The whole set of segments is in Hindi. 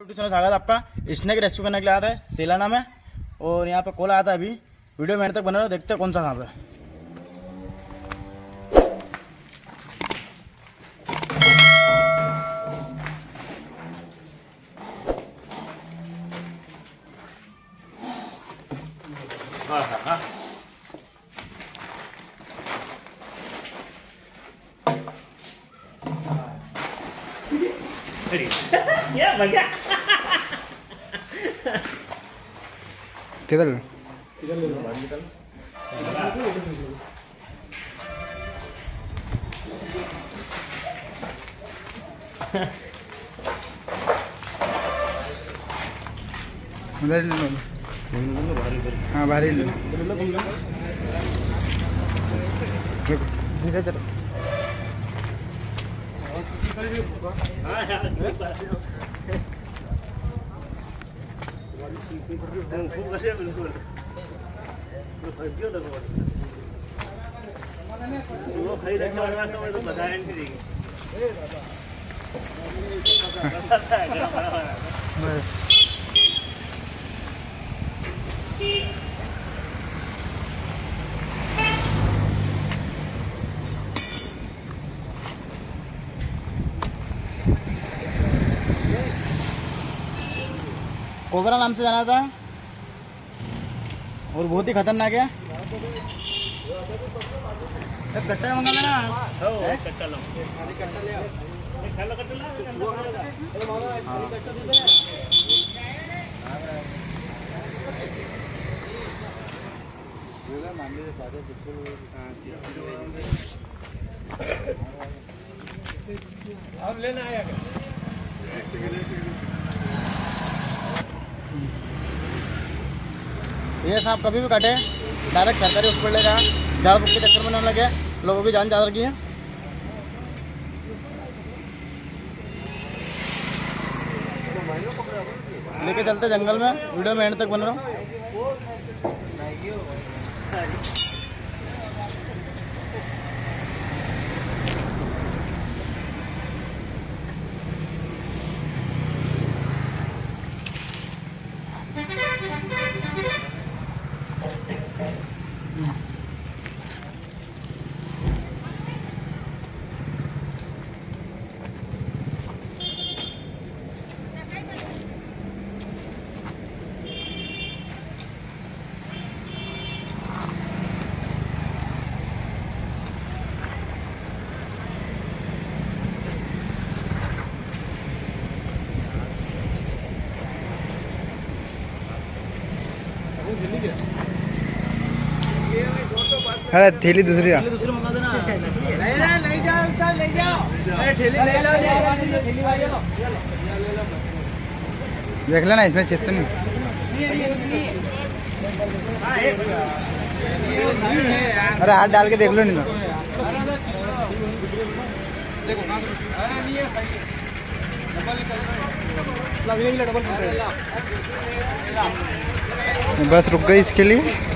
स्वागत आपका। स्नैक रेस्क्यू करने के लिए आता है सेलाना में और यहाँ पे कॉल आया था अभी। वीडियो मेरे तक बना रहा देखते हैं कौन सा कहाँ पे हाँ। हाँ हाँ Ya, banyak. किधर हाँ भारी धीरे चलो लो रुको, धीरे चलो खूप कसे बिलकुल वो खरीद रखने वाला तो तो बताया नहीं देगी कोबरा नाम से जाना था। और बहुत ही खतरनाक है। कट्टा मंगा लेना। हो कट्टा लो कट्टा लो। अब लेना आया ये सांप कभी भी काटे डायरेक्ट सरकारी हॉस्पिटल जाए। झाड़ फूक के चक्कर में न लगे, लोगों की जान जा रखी है। लेके चलते जंगल में, वीडियो में एंड तक बन रहा हूँ। Yeah. अरे थैली दूसरी देना देख लेना, इसमें चेत तो नहीं। अरे, हाथ डाल के देख लो नहीं बस रुक गई इसके लिए।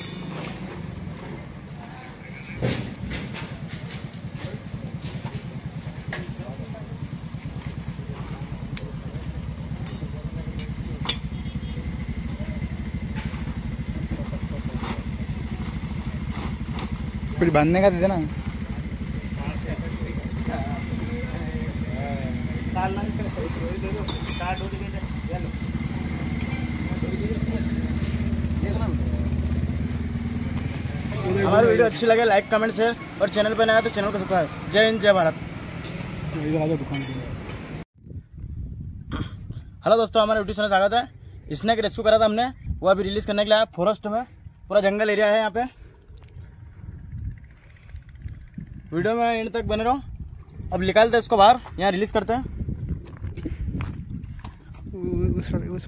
कुछ बांधने का दे देना। हमारी वीडियो अच्छी लगे लाइक कमेंट शेयर और चैनल पर नया तो चैनल को सब्सक्राइब जय हिंद, जय भारत। हेलो दोस्तों, हमारे यूट्यूब चैनल स्वागत है। स्नैक रेस्क्यू करा था हमने, वो अभी रिलीज़ करने के लिए आया फॉरेस्ट में। पूरा जंगल एरिया है यहाँ पे। वीडियो में एंड तक बने रहो। अब निकालते इसको बाहर। यहाँ रिलीज़ करते हैं। उस उस